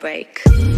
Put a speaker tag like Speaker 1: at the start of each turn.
Speaker 1: Break.